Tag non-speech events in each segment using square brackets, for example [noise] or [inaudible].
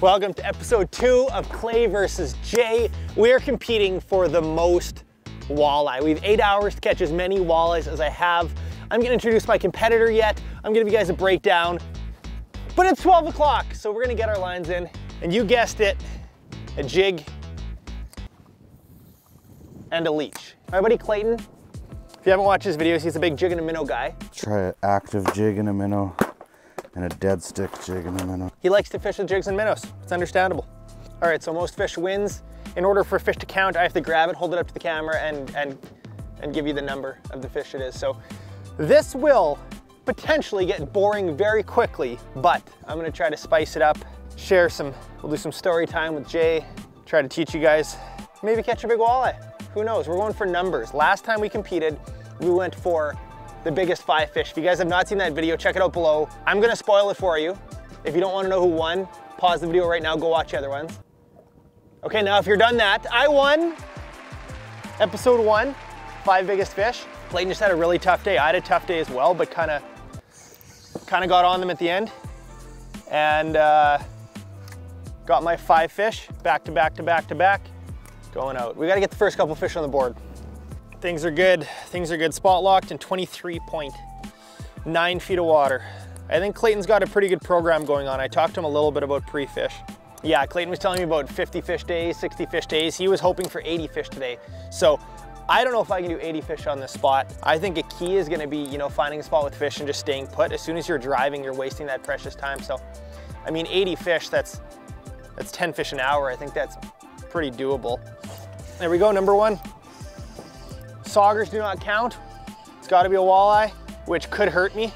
Welcome to episode two of Clay versus Jay. We're competing for the most walleye. We have eight hours to catch as many walleyes as I have. I'm gonna introduce my competitor yet. I'm gonna give you guys a breakdown, but it's 12 o'clock, so we're gonna get our lines in. And you guessed it, a jig and a leech. My buddy Clayton, if you haven't watched his videos, he's a big jig and a minnow guy. Try an active jig and a minnow and a dead stick jig and a minnow. He likes to fish with jigs and minnows. It's understandable. All right, so most fish wins. In order for a fish to count, I have to grab it, hold it up to the camera, and, and, and give you the number of the fish it is. So this will potentially get boring very quickly, but I'm gonna try to spice it up, share some, we'll do some story time with Jay, try to teach you guys, maybe catch a big walleye. Who knows, we're going for numbers. Last time we competed, we went for the biggest five fish. If you guys have not seen that video, check it out below. I'm gonna spoil it for you. If you don't wanna know who won, pause the video right now, go watch the other ones. Okay, now if you're done that, I won episode one, five biggest fish. Clayton just had a really tough day. I had a tough day as well, but kind of kind of got on them at the end and uh, got my five fish back to back to back to back going out. We got to get the first couple fish on the board. Things are good. Things are good. Spot locked in 23.9 feet of water. I think Clayton's got a pretty good program going on. I talked to him a little bit about pre-fish. Yeah, Clayton was telling me about 50 fish days, 60 fish days. He was hoping for 80 fish today. So I don't know if I can do 80 fish on this spot. I think a key is gonna be, you know, finding a spot with fish and just staying put. As soon as you're driving, you're wasting that precious time. So, I mean, 80 fish, that's, that's 10 fish an hour. I think that's pretty doable. There we go, number one. Saugers do not count. It's gotta be a walleye, which could hurt me.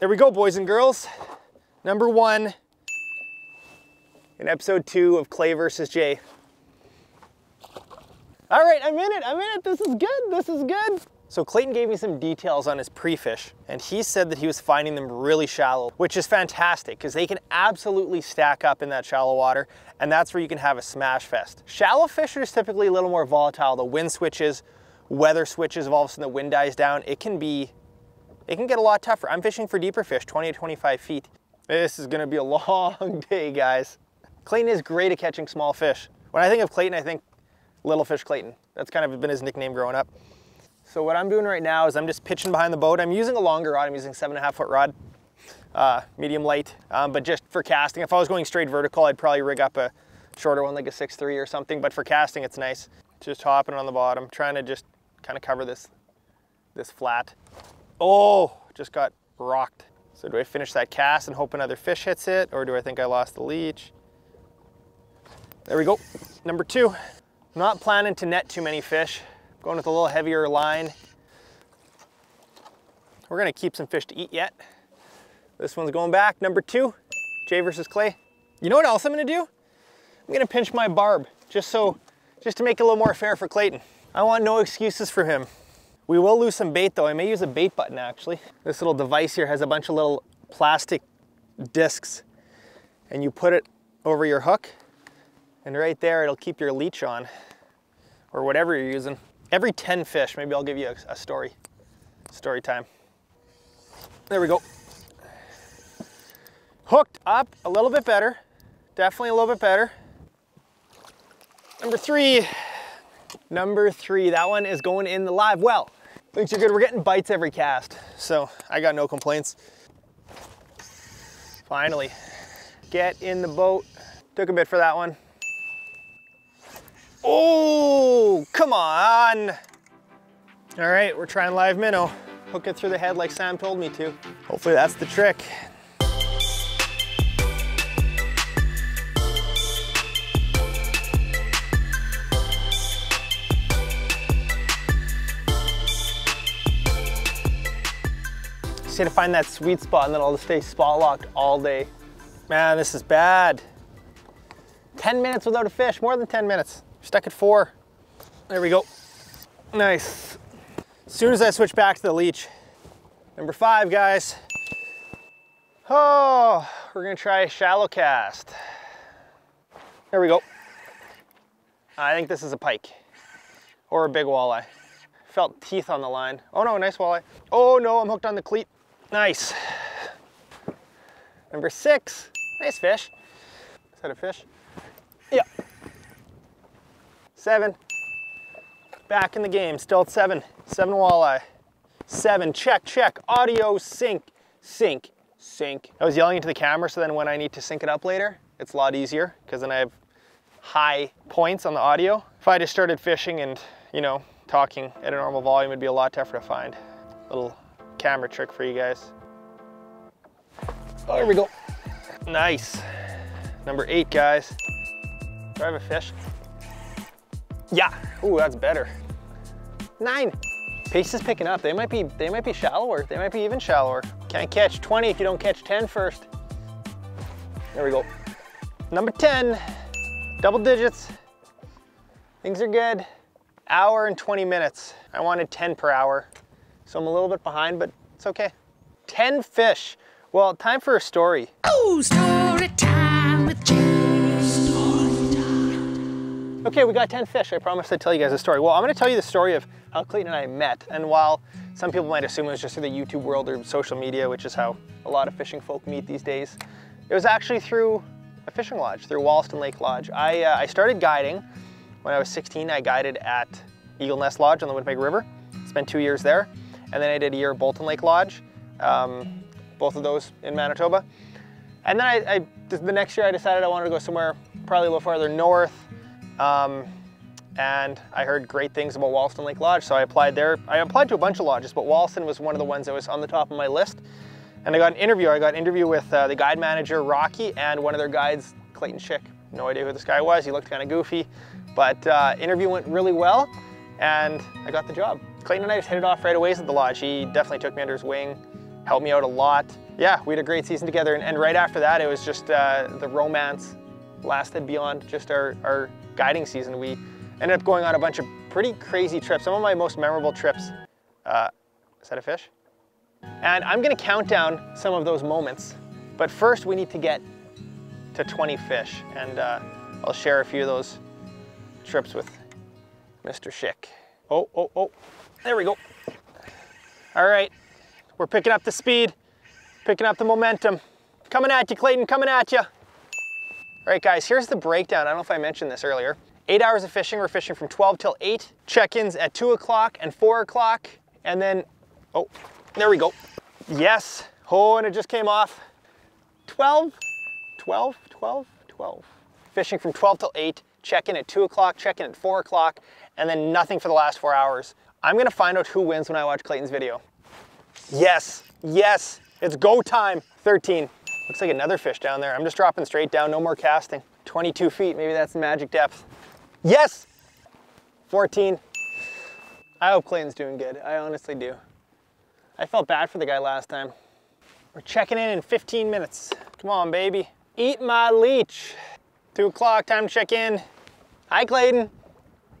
There we go, boys and girls. Number one in episode two of Clay versus Jay. All right, I'm in it, I'm in it. This is good, this is good. So Clayton gave me some details on his pre-fish and he said that he was finding them really shallow, which is fantastic because they can absolutely stack up in that shallow water and that's where you can have a smash fest. Shallow fish are typically a little more volatile. The wind switches, weather switches, all of a sudden the wind dies down, it can be, it can get a lot tougher. I'm fishing for deeper fish, 20 to 25 feet. This is gonna be a [laughs] long day, guys. Clayton is great at catching small fish. When I think of Clayton, I think Little Fish Clayton. That's kind of been his nickname growing up. So what I'm doing right now is I'm just pitching behind the boat. I'm using a longer rod. I'm using seven and a half foot rod, uh, medium light, um, but just for casting. If I was going straight vertical, I'd probably rig up a shorter one like a 6.3 or something, but for casting, it's nice. Just hopping on the bottom, trying to just kind of cover this, this flat. Oh, just got rocked. So do I finish that cast and hope another fish hits it, or do I think I lost the leech? There we go, number two. Not planning to net too many fish. Going with a little heavier line. We're gonna keep some fish to eat yet. This one's going back, number two, Jay versus Clay. You know what else I'm gonna do? I'm gonna pinch my barb, just so, just to make it a little more fair for Clayton. I want no excuses for him. We will lose some bait though. I may use a bait button actually. This little device here has a bunch of little plastic discs and you put it over your hook and right there, it'll keep your leech on or whatever you're using. Every 10 fish, maybe I'll give you a, a story, story time. There we go. Hooked up a little bit better. Definitely a little bit better. Number three, number three, that one is going in the live well. Things are good, we're getting bites every cast, so I got no complaints. Finally, get in the boat. Took a bit for that one. Oh, come on. All right, we're trying live minnow. Hook it through the head like Sam told me to. Hopefully that's the trick. Just gotta find that sweet spot and then I'll stay spot locked all day. Man, this is bad. 10 minutes without a fish, more than 10 minutes. Stuck at four. There we go. Nice. As soon as I switch back to the leech. Number five, guys. Oh, we're gonna try a shallow cast. There we go. I think this is a pike or a big walleye. Felt teeth on the line. Oh no, nice walleye. Oh no, I'm hooked on the cleat. Nice. Number six. Nice fish. Is that a fish? Yeah. Seven. Back in the game, still at seven. Seven walleye. Seven, check, check. Audio sync, sync, sync. I was yelling into the camera so then when I need to sync it up later, it's a lot easier because then I have high points on the audio. If I just started fishing and, you know, talking at a normal volume, it'd be a lot tougher to find. Little camera trick for you guys. Oh, here we go. Nice. Number eight, guys. Do I have a fish? Yeah. Ooh, that's better. Nine. Pace is picking up. They might be they might be shallower. They might be even shallower. Can't catch 20 if you don't catch 10 first. There we go. Number 10. Double digits. Things are good. Hour and 20 minutes. I wanted 10 per hour. So I'm a little bit behind, but it's okay. 10 fish. Well, time for a story. Oh, story Okay, we got 10 fish. I promised I'd tell you guys a story. Well, I'm gonna tell you the story of how Clayton and I met. And while some people might assume it was just through the YouTube world or social media, which is how a lot of fishing folk meet these days, it was actually through a fishing lodge, through Wollaston Lake Lodge. I, uh, I started guiding when I was 16. I guided at Eagle Nest Lodge on the Winnipeg River. Spent two years there. And then I did a year at Bolton Lake Lodge, um, both of those in Manitoba. And then I, I, the next year I decided I wanted to go somewhere probably a little farther north, um, and I heard great things about Wollaston Lake Lodge, so I applied there. I applied to a bunch of lodges, but Wollaston was one of the ones that was on the top of my list. And I got an interview. I got an interview with uh, the guide manager, Rocky, and one of their guides, Clayton Schick. No idea who this guy was. He looked kind of goofy, but uh, interview went really well, and I got the job. Clayton and I just hit it off right away at the lodge. He definitely took me under his wing, helped me out a lot. Yeah, we had a great season together, and, and right after that, it was just uh, the romance lasted beyond just our, our guiding season, we ended up going on a bunch of pretty crazy trips. Some of my most memorable trips. Uh, is that a fish? And I'm gonna count down some of those moments. But first we need to get to 20 fish. And uh, I'll share a few of those trips with Mr. Schick. Oh, oh, oh, there we go. All right, we're picking up the speed, picking up the momentum. Coming at you, Clayton, coming at you. All right, guys, here's the breakdown. I don't know if I mentioned this earlier. Eight hours of fishing, we're fishing from 12 till 8. Check-ins at 2 o'clock and 4 o'clock. And then, oh, there we go. Yes, oh, and it just came off. 12, 12, 12, 12. Fishing from 12 till 8, check-in at 2 o'clock, check-in at 4 o'clock, and then nothing for the last four hours. I'm gonna find out who wins when I watch Clayton's video. Yes, yes, it's go time. 13. Looks like another fish down there. I'm just dropping straight down, no more casting. 22 feet, maybe that's the magic depth. Yes! 14. I hope Clayton's doing good. I honestly do. I felt bad for the guy last time. We're checking in in 15 minutes. Come on, baby. Eat my leech. Two o'clock, time to check in. Hi, Clayton.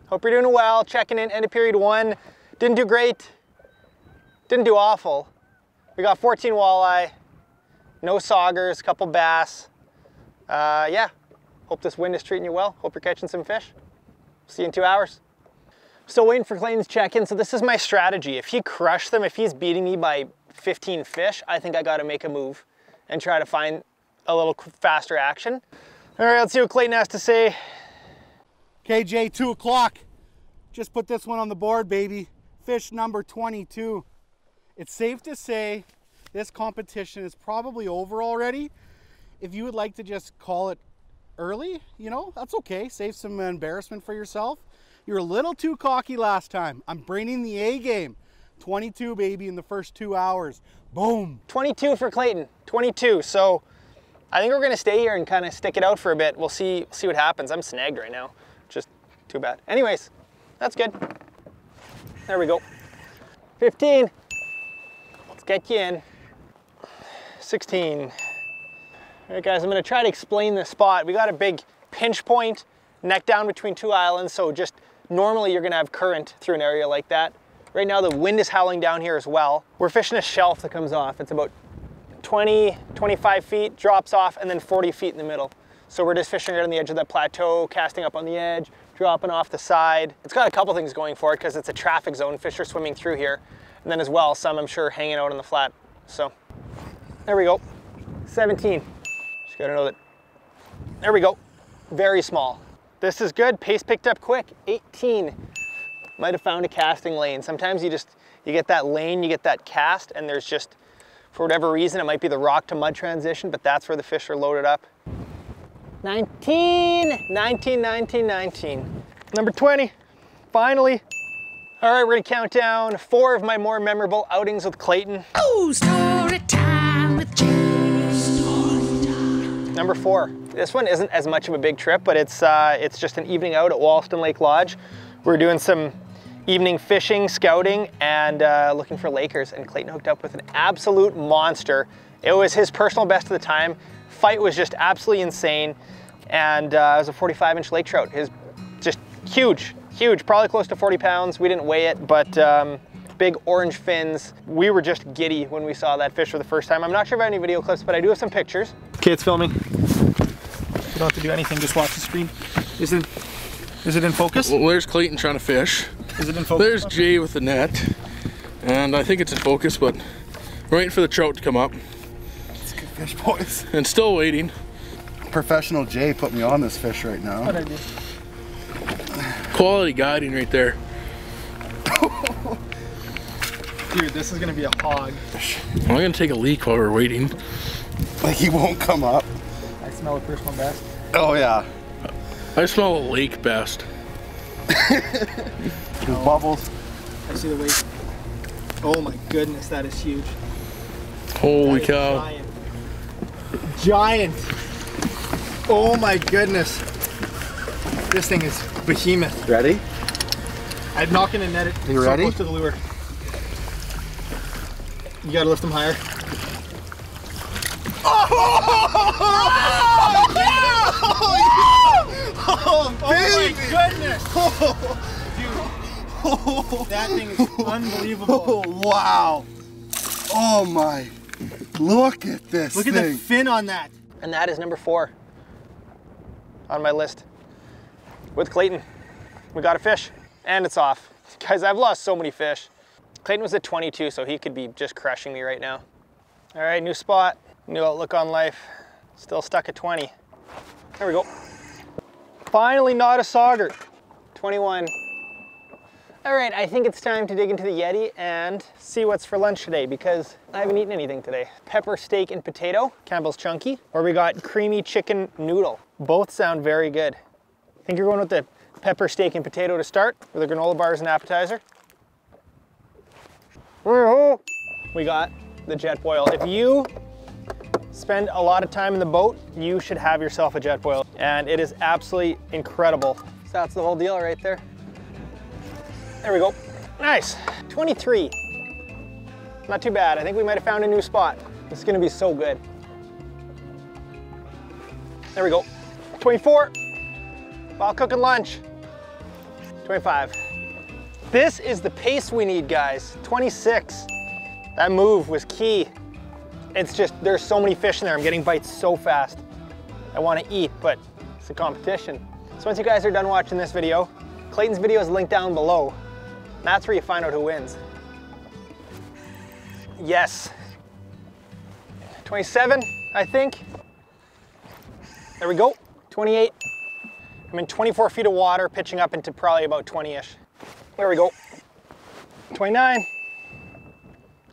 Hope you're doing well. Checking in, end of period one. Didn't do great. Didn't do awful. We got 14 walleye, no saugers, couple bass. Uh, yeah, hope this wind is treating you well. Hope you're catching some fish. See you in two hours. Still waiting for Clayton's check-in, so this is my strategy. If he crushed them, if he's beating me by 15 fish, I think I gotta make a move and try to find a little faster action. All right, let's see what Clayton has to say. KJ, two o'clock. Just put this one on the board, baby. Fish number 22. It's safe to say this competition is probably over already. If you would like to just call it early, you know, that's okay. Save some embarrassment for yourself. You're a little too cocky last time. I'm bringing the A game. 22, baby, in the first two hours. Boom. 22 for Clayton, 22. So I think we're gonna stay here and kind of stick it out for a bit. We'll see, see what happens. I'm snagged right now, just too bad. Anyways, that's good. There we go. 15. Let's get you in. 16. All right guys, I'm gonna try to explain this spot. We got a big pinch point, neck down between two islands, so just normally you're gonna have current through an area like that. Right now the wind is howling down here as well. We're fishing a shelf that comes off. It's about 20, 25 feet, drops off, and then 40 feet in the middle. So we're just fishing right on the edge of that plateau, casting up on the edge, dropping off the side. It's got a couple things going for it because it's a traffic zone. Fish are swimming through here. And then as well, some I'm sure hanging out on the flat. So there we go. 17. Just gotta know that, there we go. Very small. This is good, pace picked up quick, 18. Might have found a casting lane. Sometimes you just, you get that lane, you get that cast, and there's just, for whatever reason, it might be the rock to mud transition, but that's where the fish are loaded up. 19, 19, 19, 19. Number 20, finally. All right, we're gonna count down four of my more memorable outings with Clayton. Oh, story Number four. This one isn't as much of a big trip, but it's uh, it's just an evening out at Wollaston Lake Lodge. We're doing some evening fishing, scouting, and uh, looking for Lakers. And Clayton hooked up with an absolute monster. It was his personal best of the time. Fight was just absolutely insane. And uh, it was a 45 inch lake trout. His just huge, huge, probably close to 40 pounds. We didn't weigh it, but um, big orange fins. We were just giddy when we saw that fish for the first time. I'm not sure if I have any video clips, but I do have some pictures. Okay, it's filming. You don't have to do anything, just watch the screen. Is it, is it in focus? Well, there's Clayton trying to fish. Is it in focus? There's Jay with the net. And I think it's in focus, but we're waiting for the trout to come up. It's a good fish, boys. And still waiting. Professional Jay put me on this fish right now. What I do? Quality guiding right there. [laughs] Dude, this is gonna be a hog. I'm gonna take a leak while we're waiting. Like he won't come up. I smell a personal best. Oh yeah. I smell a lake best. [laughs] There's bubbles. I see the weight. Oh my goodness, that is huge. Holy That is cow. Giant. Giant. Oh my goodness. This thing is behemoth. Ready? I'm not gonna net it You so ready? close to the lure. You gotta lift them higher. [laughs] Oh, oh, oh, my goodness! Dude, that thing is [laughs] unbelievable. Oh wow. Oh my. Look at this Look at the fin on that. And that is number four on my list. With Clayton. We got a fish and it's off. Guys, I've lost so many fish. Clayton was at 22, so he could be just crushing me right now. All right, new spot, new outlook on life. Still stuck at 20. There we go. Finally not a sauger. 21. All right, I think it's time to dig into the Yeti and see what's for lunch today because I haven't eaten anything today. Pepper steak and potato, Campbell's Chunky, or we got creamy chicken noodle. Both sound very good. I Think you're going with the pepper steak and potato to start with the granola bars and appetizer? We got the Jetboil. If you spend a lot of time in the boat, you should have yourself a Jetboil. And it is absolutely incredible. So that's the whole deal right there. There we go. Nice. 23. Not too bad. I think we might have found a new spot. This is gonna be so good. There we go. 24. While cooking lunch. 25. This is the pace we need, guys. 26. That move was key. It's just, there's so many fish in there. I'm getting bites so fast. I want to eat, but it's a competition. So once you guys are done watching this video, Clayton's video is linked down below. That's where you find out who wins. Yes. 27, I think. There we go. 28. I'm in 24 feet of water, pitching up into probably about 20-ish. There we go. 29.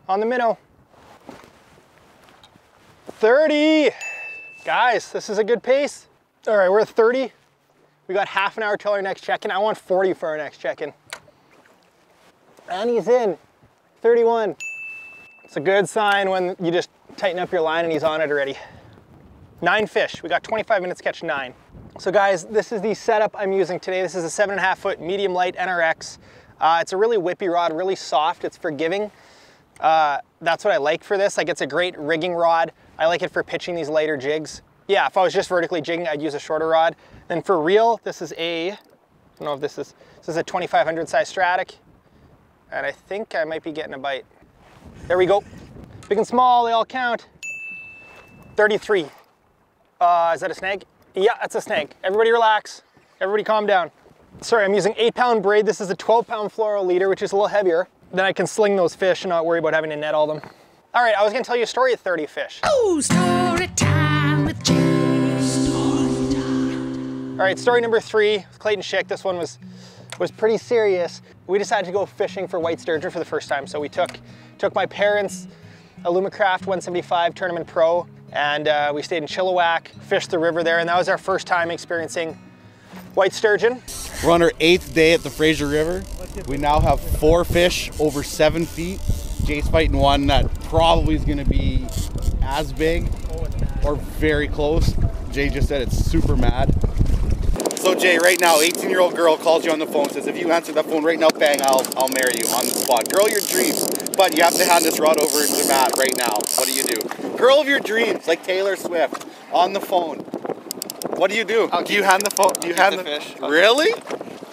On the minnow. 30. Guys, this is a good pace. All right, we're at 30. We got half an hour till our next check-in. I want 40 for our next check-in. And he's in. 31. It's a good sign when you just tighten up your line and he's on it already. Nine fish. We got 25 minutes to catch nine. So guys, this is the setup I'm using today. This is a seven and a half foot medium light NRX. Uh, it's a really whippy rod, really soft. It's forgiving. Uh, that's what I like for this. Like it's a great rigging rod. I like it for pitching these lighter jigs. Yeah, if I was just vertically jigging, I'd use a shorter rod. Then for reel, this is a, I don't know if this is, this is a 2500 size Stratic. And I think I might be getting a bite. There we go. Big and small, they all count. 33. Uh, is that a snag? Yeah, that's a snake. Everybody relax. Everybody calm down. Sorry, I'm using eight pound braid. This is a 12 pound fluoro leader, which is a little heavier. Then I can sling those fish and not worry about having to net all them. All right, I was gonna tell you a story of 30 fish. Oh, story time with Jay. All right, story number three, Clayton Schick. This one was was pretty serious. We decided to go fishing for white sturgeon for the first time. So we took took my parents' Alumacraft 175 Tournament Pro, and uh, we stayed in Chilliwack, fished the river there, and that was our first time experiencing white sturgeon. We're on our eighth day at the Fraser River. We now have four fish over seven feet. Jay's fighting one that probably is gonna be as big or very close. Jay just said it's super mad. So Jay, right now, 18 year old girl calls you on the phone, says if you answer that phone right now, bang, I'll, I'll marry you on the spot. Girl your dreams, but you have to hand this rod over to Matt right now. What do you do? Girl of your dreams, like Taylor Swift, on the phone. What do you do? do you hand the phone? Do you hand the, fish? [laughs] Really?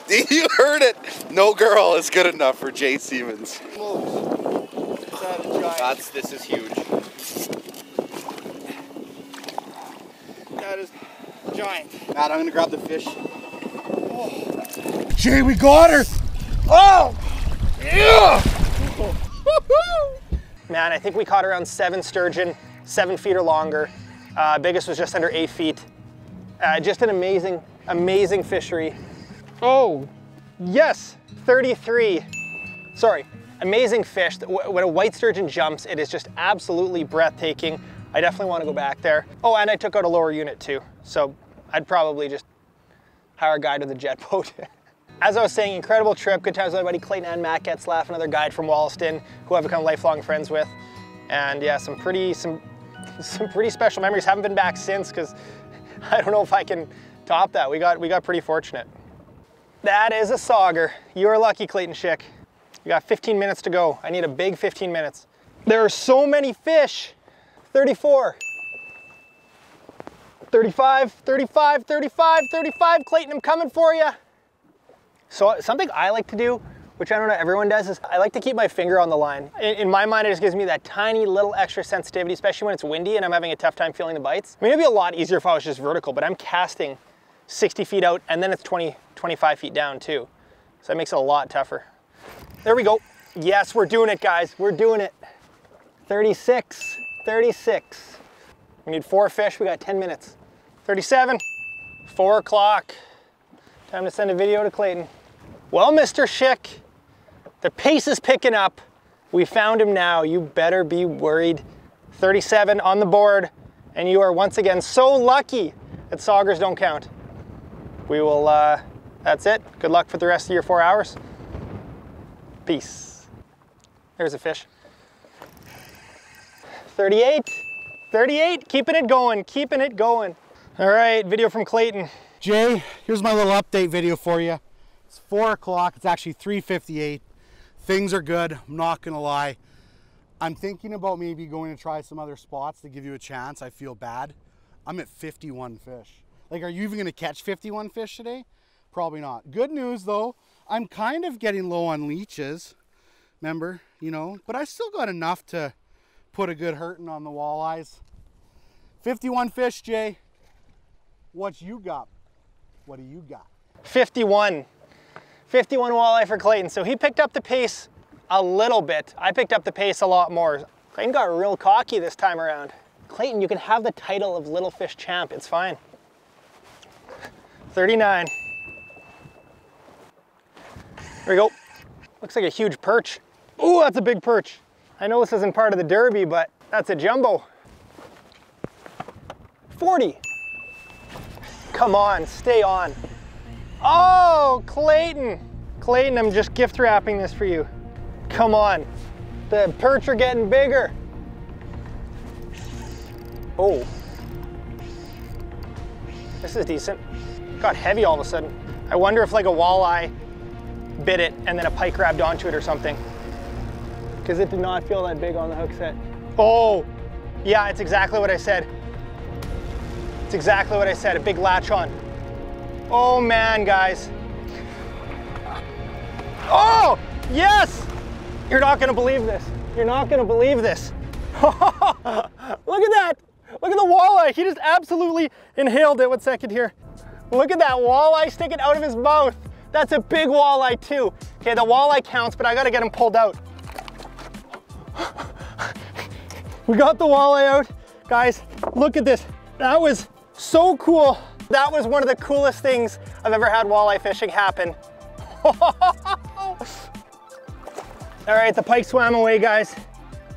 [laughs] You heard it. No girl is good enough for Jay Siemens. That's this is huge. That is giant. Matt, I'm gonna grab the fish. Jay, we got her! Oh! Yeah! Man, I think we caught around seven sturgeon, seven feet or longer. Uh, biggest was just under eight feet. Uh, just an amazing, amazing fishery. Oh, yes, 33. Sorry, amazing fish. When a white sturgeon jumps, it is just absolutely breathtaking. I definitely want to go back there. Oh, and I took out a lower unit too. So I'd probably just hire a guide to the jet boat. [laughs] As I was saying, incredible trip, good times with buddy Clayton and Matt Getzlaff, another guide from Wollaston, who I've become lifelong friends with. And yeah, some pretty, some, [laughs] some pretty special memories. Haven't been back since because [laughs] I don't know if I can top that. We got, we got pretty fortunate. That is a sauger. You are lucky, Clayton Schick. You got 15 minutes to go. I need a big 15 minutes. There are so many fish. 34. 35, 35, 35, 35. Clayton, I'm coming for you. So something I like to do, which I don't know everyone does, is I like to keep my finger on the line. In, in, my mind, it just gives me that tiny little extra sensitivity, especially when it's windy and I'm having a tough time feeling the bites. I mean, it'd be a lot easier if I was just vertical, but I'm casting 60 feet out and then it's 20, 25 feet down too. So that makes it a lot tougher. There we go. Yes, we're doing it, guys. We're doing it. 36, 36. We need four fish, we got 10 minutes. 37, four o'clock. Time to send a video to Clayton. Well, Mr. Schick, the pace is picking up. We found him now. You better be worried. 37 on the board, and you are once again so lucky that saugers don't count. We will, uh, that's it. Good luck for the rest of your four hours. Peace. There's a fish. 38, 38, keeping it going, keeping it going. All right, video from Clayton. Jay, here's my little update video for you. Four o'clock, it's actually 3.58. Things are good, I'm not gonna lie. I'm thinking about maybe going to try some other spots to give you a chance. I feel bad. I'm at 51 fish. Like, are you even gonna catch 51 fish today? Probably not. Good news though, I'm kind of getting low on leeches. Remember, you know, but I still got enough to put a good hurting on the walleyes. 51 fish, Jay. What you got? What do you got? 51. 51 walleye for Clayton. So he picked up the pace a little bit. I picked up the pace a lot more. Clayton got real cocky this time around. Clayton, you can have the title of Little Fish Champ. It's fine. 39. There we go. Looks like a huge perch. Ooh, that's a big perch. I know this isn't part of the derby, but that's a jumbo. 40. Come on, stay on. Oh, Clayton. Clayton, I'm just gift wrapping this for you. Come on. The perch are getting bigger. Oh. This is decent. Got heavy all of a sudden. I wonder if like a walleye bit it and then a pike grabbed onto it or something. Because it did not feel that big on the hook set. Oh, yeah, it's exactly what I said. It's exactly what I said, a big latch on. Oh man, guys. Oh, yes! You're not gonna believe this. You're not gonna believe this. [laughs] Look at that. Look at the walleye. He just absolutely inhaled it. One second here. Look at that walleye sticking out of his mouth. That's a big walleye too. Okay, the walleye counts, but I gotta get him pulled out. [laughs] we got the walleye out. Guys, look at this. That was so cool. That was one of the coolest things I've ever had walleye fishing happen. [laughs] All right, the pike swam away, guys.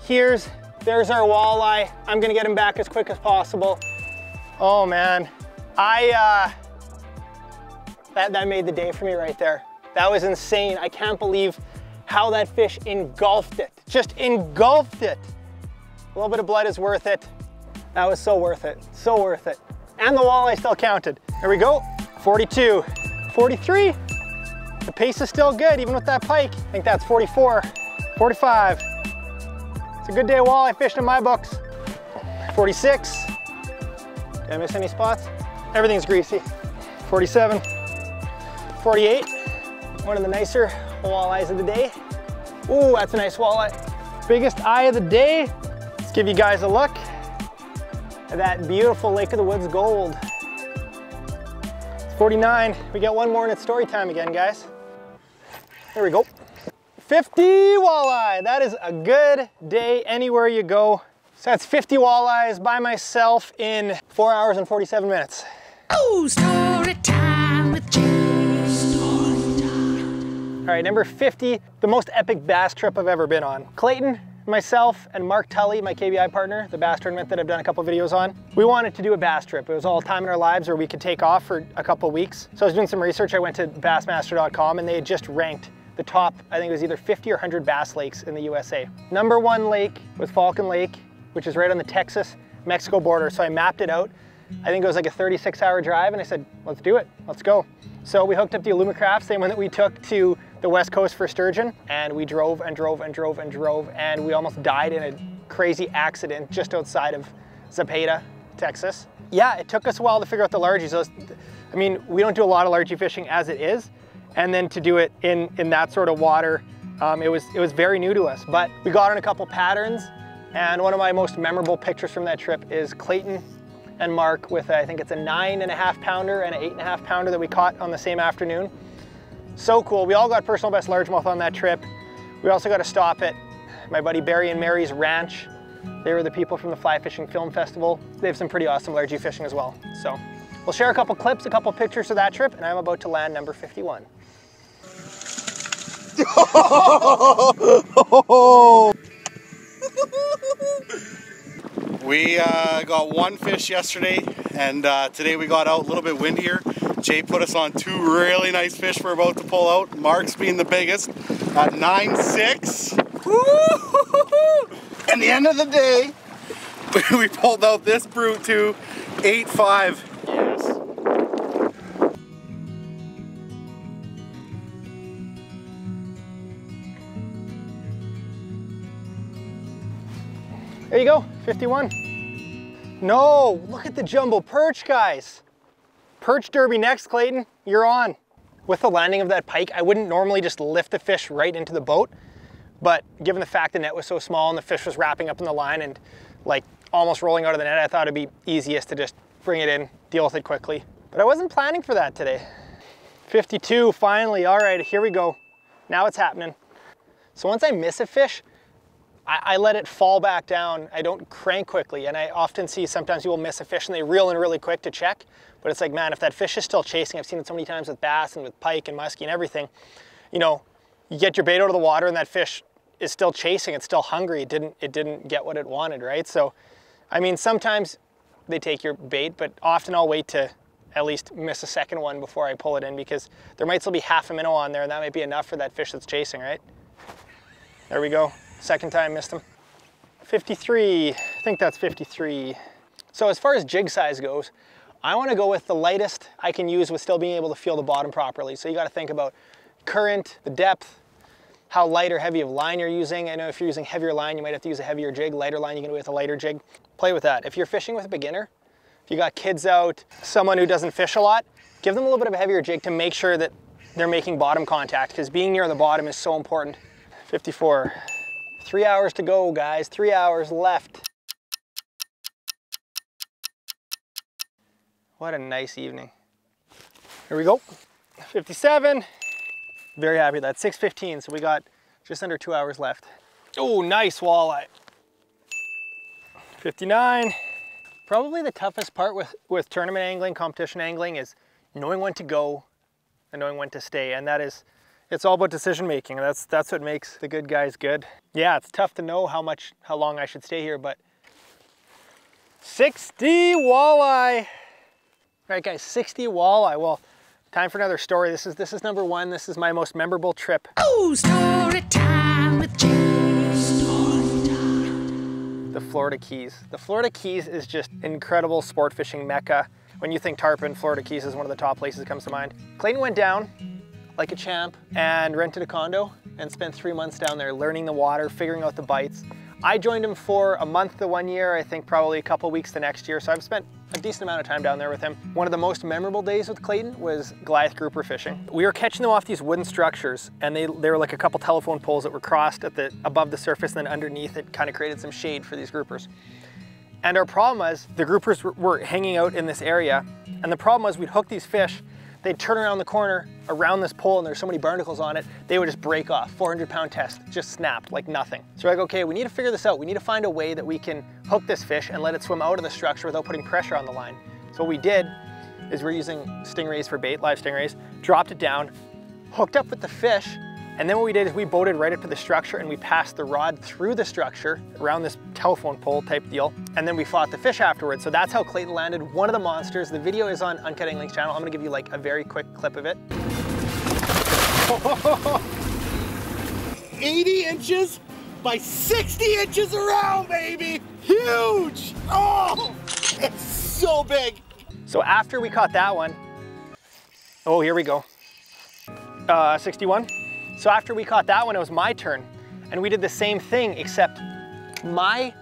Here's, there's our walleye. I'm gonna get him back as quick as possible. Oh man, I, uh, that, that made the day for me right there. That was insane. I can't believe how that fish engulfed it. Just engulfed it. A little bit of blood is worth it. That was so worth it, so worth it. And the walleye still counted. There we go, 42, 43. The pace is still good, even with that pike. I think that's 44, 45. It's a good day of walleye fishing in my books. 46. Did I miss any spots? Everything's greasy. 47, 48. One of the nicer walleyes of the day. Ooh, that's a nice walleye. Biggest eye of the day. Let's give you guys a look that beautiful Lake of the Woods gold. It's 49. We got one more and it's story time again, guys. There we go. 50 walleye. That is a good day anywhere you go. So that's 50 walleyes by myself in four hours and 47 minutes. Oh, story time with Jay. Story All right, number 50, the most epic bass trip I've ever been on. Clayton, myself, and Mark Tully, my KBI partner, the bass tournament that I've done a couple videos on, we wanted to do a bass trip. It was all time in our lives where we could take off for a couple weeks. So I was doing some research. I went to bassmaster.com and they had just ranked the top, I think it was either 50 or 100 bass lakes in the USA. Number one lake was Falcon Lake, which is right on the Texas-Mexico border. So I mapped it out. I think it was like a 36 hour drive and I said, let's do it, let's go. So we hooked up the Alumacraft, same one that we took to the West Coast for sturgeon. And we drove and drove and drove and drove and we almost died in a crazy accident just outside of Zapata, Texas. Yeah, it took us a while to figure out the largies. I mean, we don't do a lot of largie fishing as it is, and then to do it in, in that sort of water, um, it, was, it was very new to us. But we got on a couple patterns, and one of my most memorable pictures from that trip is Clayton and Mark with, a, I think it's a nine and a half pounder and an eight and a half pounder that we caught on the same afternoon. So cool. We all got personal best largemouth on that trip. We also got to stop at my buddy Barry and Mary's ranch. They were the people from the Fly Fishing Film Festival. They have some pretty awesome largie fishing as well. So we'll share a couple clips, a couple pictures of that trip, and I'm about to land number 51. [laughs] We uh, got one fish yesterday, and uh, today we got out a little bit windier. Jay put us on two really nice fish we're about to pull out. Mark's being the biggest at 9.6. And the end of the day, [laughs] we pulled out this brute too, 8.5. Yes. There you go, 51. No, look at the jumbo perch, guys. Perch derby next, Clayton, you're on. With the landing of that pike, I wouldn't normally just lift the fish right into the boat, but given the fact the net was so small and the fish was wrapping up in the line and like almost rolling out of the net, I thought it'd be easiest to just bring it in, deal with it quickly. But I wasn't planning for that today. 52, finally, all right, here we go. Now it's happening. So once I miss a fish, I, I, let it fall back down. I don't crank quickly. And I often see sometimes people miss a fish and they reel in really quick to check. But it's like, man, if that fish is still chasing, I've seen it so many times with bass and with pike and muskie and everything, you know, you get your bait out of the water and that fish is still chasing, it's still hungry. It didn't, it didn't get what it wanted, right? So, I mean, sometimes they take your bait, but often I'll wait to at least miss a second one before I pull it in because there might still be half a minnow on there and that might be enough for that fish that's chasing, right? There we go. Second time missed them. 53, I think that's 53. So as far as jig size goes, I wanna go with the lightest I can use with still being able to feel the bottom properly. So you gotta think about current, the depth, how light or heavy of line you're using. I know if you're using heavier line, you might have to use a heavier jig. Lighter line, you can do with a lighter jig. Play with that. If you're fishing with a beginner, if you got kids out, someone who doesn't fish a lot, give them a little bit of a heavier jig to make sure that they're making bottom contact because being near the bottom is so important. 54. Three hours to go, guys. Three hours left. What a nice evening. Here we go. 57. Very happy with that. 6.15, so we got just under two hours left. Oh, nice walleye. 59. Probably the toughest part with, with tournament angling, competition angling is knowing when to go and knowing when to stay. And that is, it's all about decision making. That's, that's what makes the good guys good. Yeah, it's tough to know how much, how long I should stay here, but 60 walleye. All right guys, 60 walleye. Well, time for another story. This is, this is number one. This is my most memorable trip. Oh, story time with Jay. the Florida Keys. The Florida Keys is just incredible sport fishing mecca. When you think tarpon, Florida Keys is one of the top places that comes to mind. Clayton went down like a champ and rented a condo and spent three months down there learning the water, figuring out the bites. I joined him for a month the one year, I think probably a couple weeks the next year, so I've spent a decent amount of time down there with him. One of the most memorable days with Clayton was Goliath grouper fishing. We were catching them off these wooden structures and they, they were like a couple telephone poles that were crossed at the above the surface and then underneath it kind of created some shade for these groupers. And our problem was the groupers were, were hanging out in this area and the problem was we'd hook these fish they'd turn around the corner around this pole and there's so many barnacles on it, they would just break off. 400 pound test, just snapped like nothing. So we're like, okay, we need to figure this out. We need to find a way that we can hook this fish and let it swim out of the structure without putting pressure on the line. So what we did is we're using stingrays for bait, live stingrays, dropped it down, hooked up with the fish, and then what we did is we boated right up to the structure and we passed the rod through the structure around this telephone pole type deal. And then we fought the fish afterwards. So that's how Clayton landed one of the monsters. The video is on Uncut Angling's channel. I'm gonna give you like a very quick clip of it. [laughs] 80 inches by 60 inches around, baby. Huge. Oh, it's so big. So after we caught that one, oh, here we go. Uh, 61. So after we caught that one, it was my turn. And we did the same thing, except my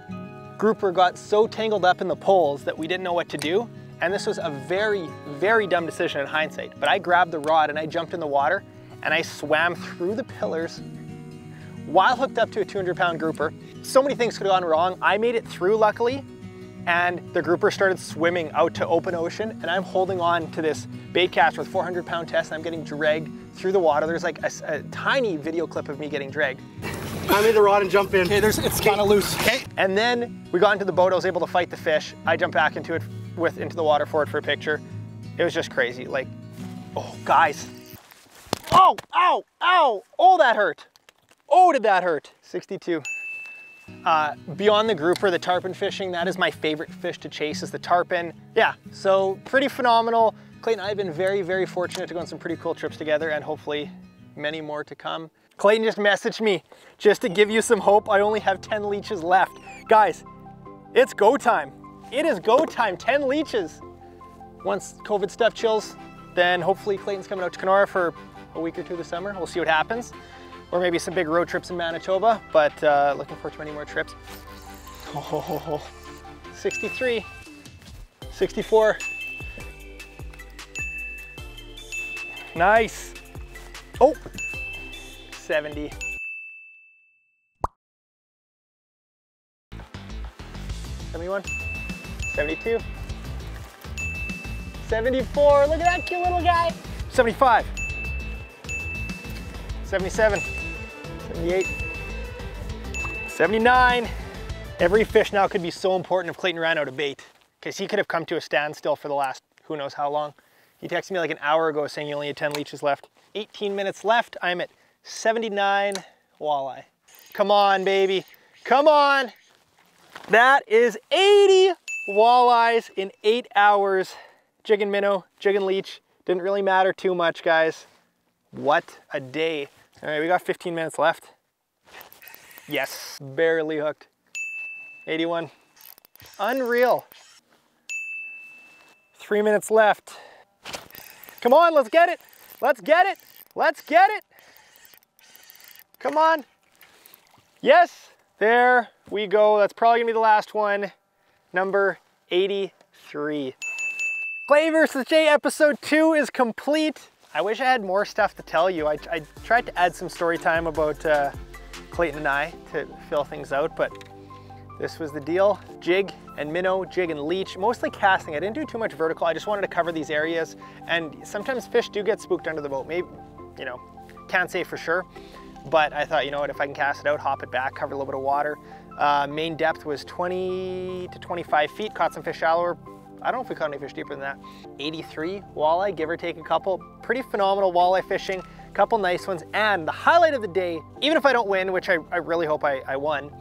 grouper got so tangled up in the poles that we didn't know what to do. And this was a very, very dumb decision in hindsight. But I grabbed the rod and I jumped in the water and I swam through the pillars while hooked up to a 200 pound grouper. So many things could have gone wrong. I made it through luckily and the grouper started swimming out to open ocean and I'm holding on to this bait catch with 400 pound test and I'm getting dragged through the water. There's like a, a tiny video clip of me getting dragged. I made the rod and jump in. Okay, there's, it's kind of loose. Okay. And then we got into the boat, I was able to fight the fish. I jumped back into it with into the water for it for a picture. It was just crazy. Like, oh guys. Oh, ow, ow, oh that hurt. Oh, did that hurt? 62. Uh, beyond the grouper, the tarpon fishing, that is my favorite fish to chase is the tarpon. Yeah, so pretty phenomenal. Clayton and I have been very, very fortunate to go on some pretty cool trips together and hopefully many more to come. Clayton just messaged me just to give you some hope. I only have 10 leeches left. Guys, it's go time. It is go time, 10 leeches. Once COVID stuff chills, then hopefully Clayton's coming out to Kenora for a week or two this summer. We'll see what happens. Or maybe some big road trips in Manitoba, but uh, looking forward to many more trips. Oh, [laughs] 63, 64. Nice. Oh, 70. Seventy-one, seventy-two, seventy-four. Look at that cute little guy. 75, 77, 78, 79. Every fish now could be so important if Clayton ran out of bait because he could have come to a standstill for the last who knows how long. He texted me like an hour ago saying he only had 10 leeches left. 18 minutes left. I'm at 79 walleye. Come on, baby. Come on. That is 80 walleyes in eight hours. Jig and minnow, jig and leech. Didn't really matter too much, guys. What a day. All right, we got 15 minutes left. Yes, barely hooked. 81. Unreal. Three minutes left. Come on, let's get it. Let's get it. Let's get it. Come on. Yes, there we go. That's probably gonna be the last one. Number 83. Clay versus Jay episode two is complete. I wish I had more stuff to tell you. I, I tried to add some story time about uh, Clayton and I to fill things out, but this was the deal. Jig and minnow, jig and leech, mostly casting. I didn't do too much vertical. I just wanted to cover these areas. And sometimes fish do get spooked under the boat. Maybe, you know, can't say for sure. But I thought, you know what, if I can cast it out, hop it back, cover a little bit of water. Uh, main depth was 20 to 25 feet. Caught some fish shallower. I don't know if we caught any fish deeper than that. 83 walleye, give or take a couple. Pretty phenomenal walleye fishing. Couple nice ones. And the highlight of the day, even if I don't win, which I, I really hope I, I won,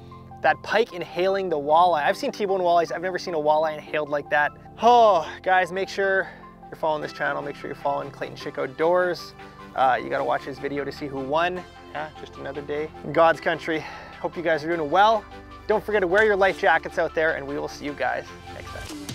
that pike inhaling the walleye. I've seen T-bone walleyes. I've never seen a walleye inhaled like that. Oh, guys, make sure you're following this channel. Make sure you're following Clayton Schick Outdoors. Uh, you gotta watch his video to see who won. Yeah, just another day in God's country. Hope you guys are doing well. Don't forget to wear your life jackets out there and we will see you guys next time.